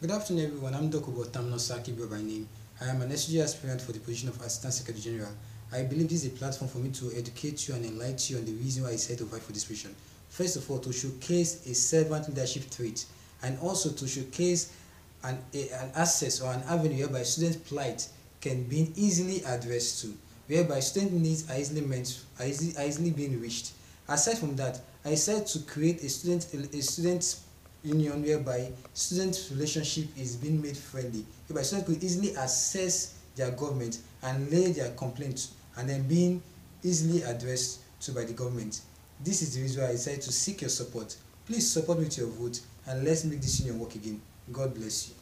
Good afternoon, everyone. I'm Dokubo Tamunosaki by name. I am an SUG aspirant for the position of Assistant Secretary General. I believe this is a platform for me to educate you and enlighten you on the reason why I decided to fight for this position. First of all, to showcase a servant leadership trait and also to showcase an, a, an access or an avenue whereby student plight can be easily addressed to, whereby student needs are easily meant, are easily, are easily being reached. Aside from that, I decided to create a student a student union whereby student relationship is being made friendly, whereby students could easily access their government and lay their complaints and then being easily addressed to by the government. This is the reason why I decided to seek your support. Please support me with your vote and let's make this union work again. God bless you.